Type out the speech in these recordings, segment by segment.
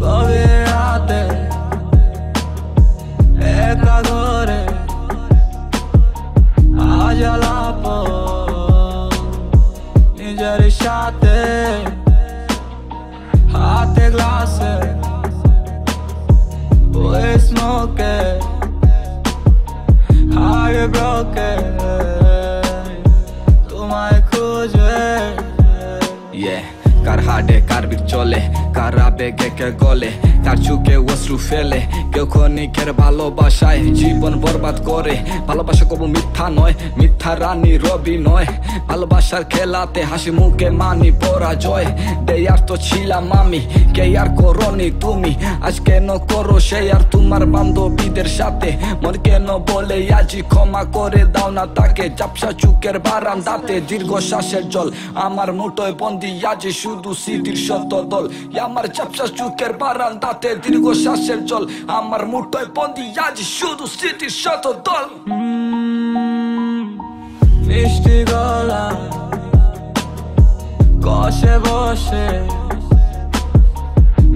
कवे राते एका घरे আজলাপ নিজের সাথে হাতে গ্লাসে ওই স্মোকে হার্ড ব্রোকে তোমায় খুঁজে ইয়ে কার হাডে কার বিক চলে কার আবেগে কে গলে কার চুকে অশ্রু ফেলে। কেউ ক্ষণিকের ভালোবাসায় জীবন বরবাদ করে। ভালোবাসা কবু মিথ্যা নয়, মিথ্যা রানী রবি নয়। ভালোবাসার খেলাতে হাসি মুখে মানি পরাজয়। দেয়ার তো ছিলাম আমি, কে আর করনি তুমি? আজ কেন করো সে আর তোমার বান্ধবীদের সাথে? মন কেন বলে আজি ক্ষমা করে দাও না তাকে? চাপসা চুকের বারান্দাতে দীর্ঘ শ্বাসের জল। আমার মুঠোয় বন্দি আজি শুধু স্মৃতির শত দল। আমার চাপসা চুকের বারান্দাতে দীর্ঘ শ্বাসের জল। আমার মুঠোয় বন্দি, আজ শুধু স্মৃতির শত দল। মিষ্টি গলা, কষে বসে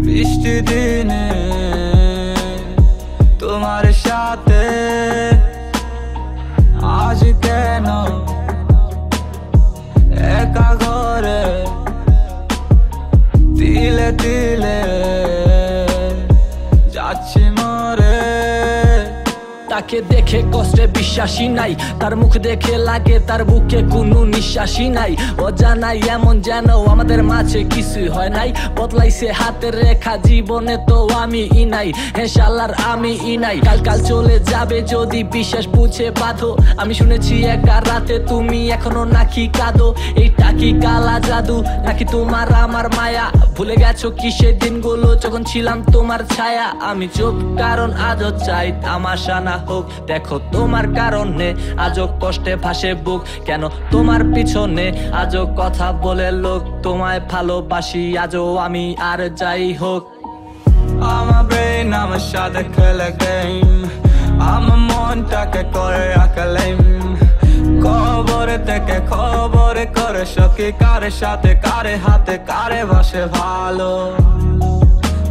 বৃষ্টি দিনে তোমার সাথে। আজ কেন dealing তাকে দেখে কষ্টে বিশ্বাসী নাই। তার মুখ দেখে লাগে, তার বুকে কোনো নিঃশ্বাসী নাই। অজানাই এমন যেন আমাদের মাঝে কিছু হয় নাই। বদলাইছে হাতের রেখা, জীবনে তো আমি ই নাই। হ্যাঁ আমি ই নাই। কাল কাল চলে যাবে যদি বিশ্বাস বুঝে বাঁধো। আমি শুনেছি একা রাতে তুমি এখনও নাকি কাঁদো। এইটা কি কালা জাদু, নাকি তোমার আমার মায়া? ভুলে গেছো কি সে দিনগুলো যখন ছিলাম তোমার ছায়া? আমি চুপ কারণ আজও চাই তামাশা না। হোক দেখো তোমার কারণে আজও কষ্টে ভাসে বুক। কেন তোমার পিছনে আজও কথা বলে লোক? তোমায় ভালোবাসি, আজও আমি আর যাই হোক। আমার সাথে খেলে আমার মনটাকে করে আঁকলেম খবর থেকে খবর করে সখী, কারে সাথে, কারে হাতে, কারে বাসে ভালো?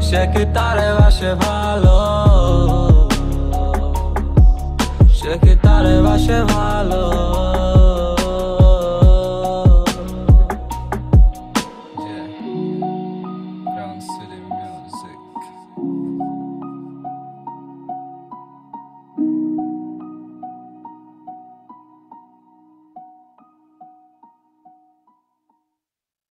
সে কি তারে বাসে ভালো? সে বাসে ভালো